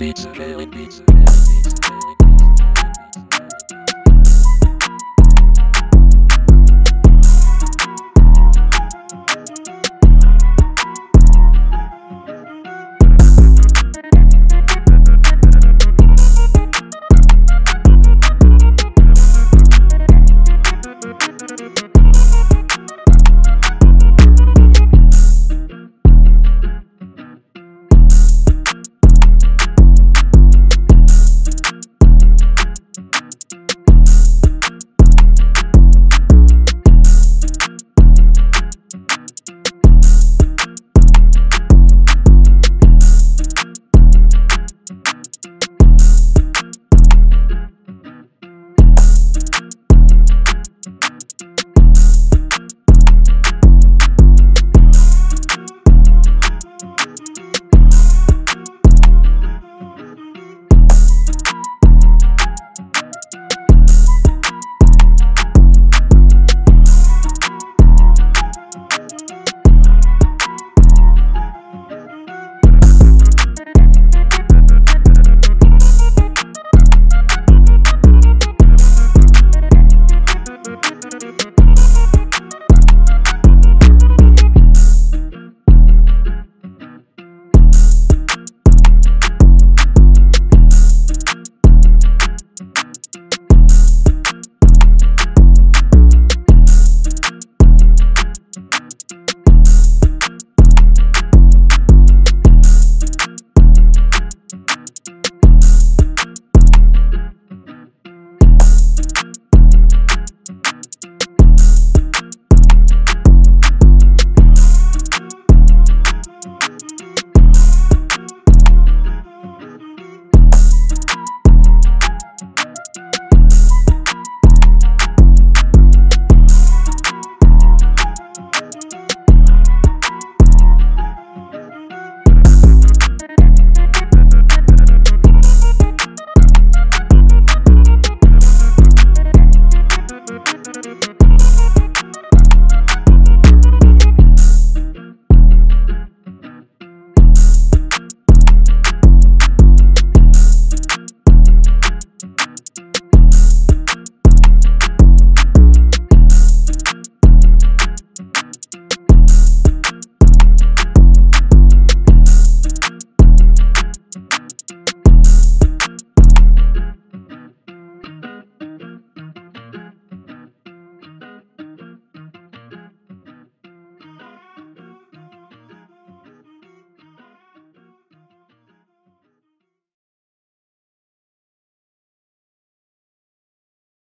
beats, killing beats, killing.